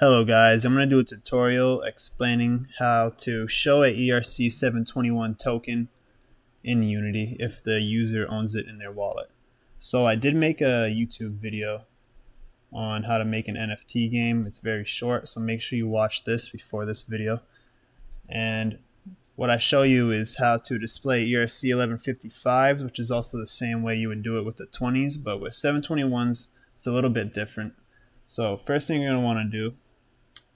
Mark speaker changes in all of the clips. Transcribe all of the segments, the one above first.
Speaker 1: Hello guys, I'm going to do a tutorial explaining how to show a ERC721 token in Unity if the user owns it in their wallet. So I did make a YouTube video on how to make an NFT game. It's very short, so make sure you watch this before this video. And what I show you is how to display ERC 1155s, which is also the same way you would do it with the 20s, but with 721s, it's a little bit different. So first thing you're going to want to do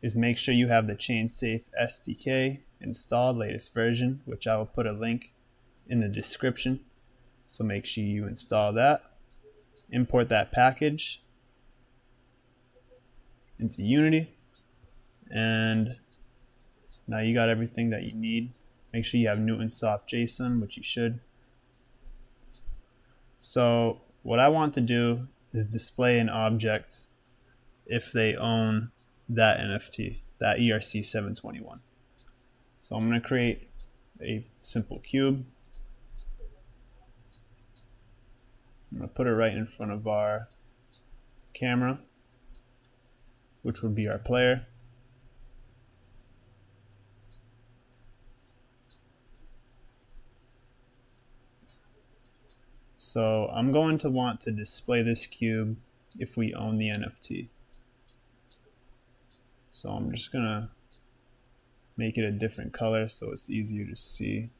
Speaker 1: is make sure you have the ChainSafe SDK installed, latest version, which I will put a link in the description. So make sure you install that. Import that package into Unity. And now you got everything that you need. Make sure you have Newtonsoft JSON, which you should. So what I want to do is display an object if they own that NFT, that ERC 721. So I'm going to create a simple cube. I'm going to put it right in front of our camera, which would be our player. So I'm going to want to display this cube if we own the NFT. So I'm just gonna make it a different color so it's easier to see.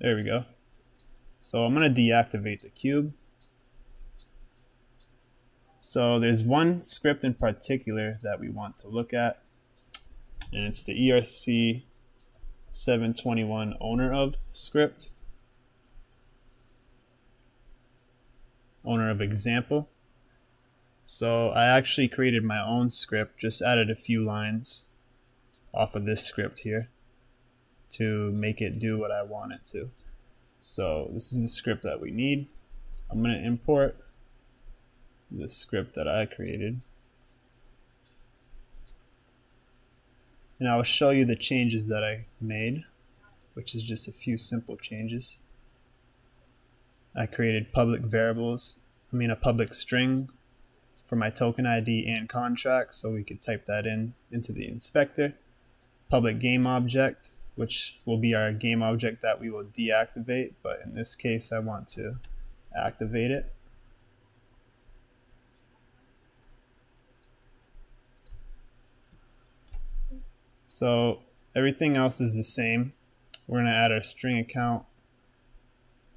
Speaker 1: There we go. So I'm gonna deactivate the cube. So there's one script in particular that we want to look at, and it's the ERC 721 owner of script, owner of example. So I actually created my own script, just added a few lines off of this script here to make it do what I want it to. So this is the script that we need. I'm going to import the script that I created. And I'll show you the changes that I made, which is just a few simple changes. I created public variables, I mean a public string for my token ID and contract, so we could type that in into the inspector. Public game object, which will be our game object that we will deactivate, but in this case I want to activate it. So everything else is the same. We're going to add our string account,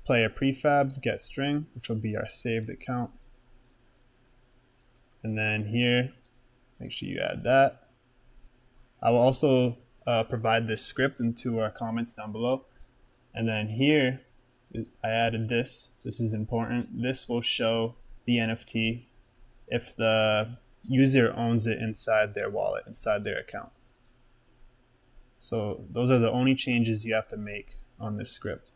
Speaker 1: player prefabs, get string, which will be our saved account. And then here, make sure you add that. I will also uh, provide this script into our comments down below. And then here, I added this. This is important. This will show the NFT if the user owns it inside their wallet, inside their account. So those are the only changes you have to make on this script.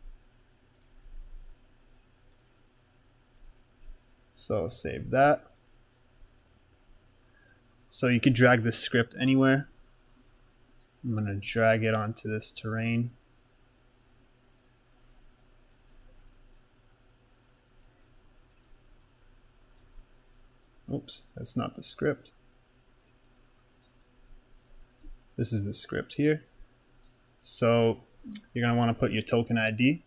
Speaker 1: So save that. So you could drag this script anywhere. I'm going to drag it onto this terrain. Oops, that's not the script. This is the script here. So you're going to want to put your token ID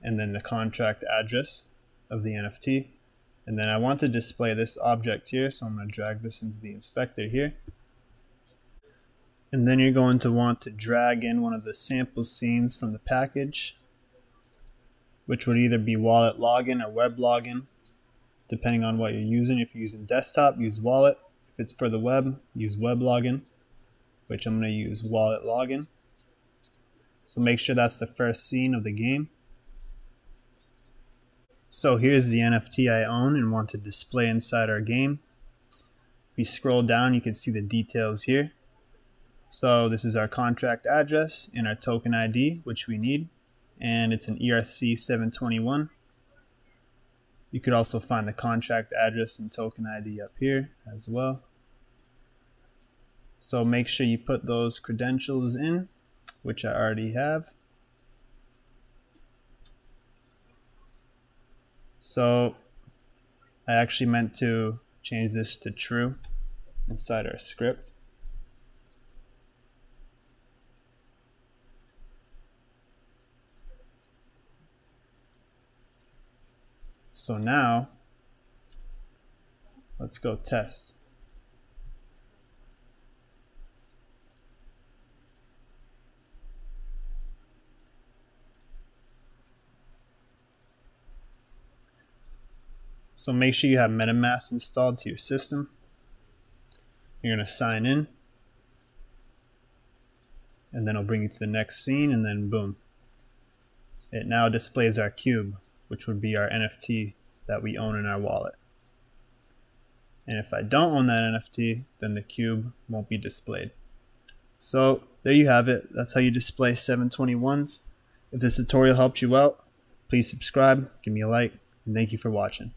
Speaker 1: and then the contract address of the NFT. And then I want to display this object here, so I'm going to drag this into the inspector here. And then you're going to want to drag in one of the sample scenes from the package, which would either be wallet login or web login, depending on what you're using. If you're using desktop, use wallet. If it's for the web, use web login, which I'm going to use wallet login. So make sure that's the first scene of the game. So here's the NFT I own and want to display inside our game. If you scroll down, you can see the details here. So this is our contract address and our token ID, which we need, and it's an ERC 721. You could also find the contract address and token ID up here as well. So make sure you put those credentials in, which I already have. So I actually meant to change this to true inside our script. So now, let's go test. So make sure you have MetaMask installed to your system. You're going to sign in. And then it'll bring you to the next scene and then boom. It now displays our cube, which would be our NFT that we own in our wallet. And if I don't own that NFT, then the cube won't be displayed. So there you have it. That's how you display 721s. If this tutorial helped you out, please subscribe, give me a like, and thank you for watching.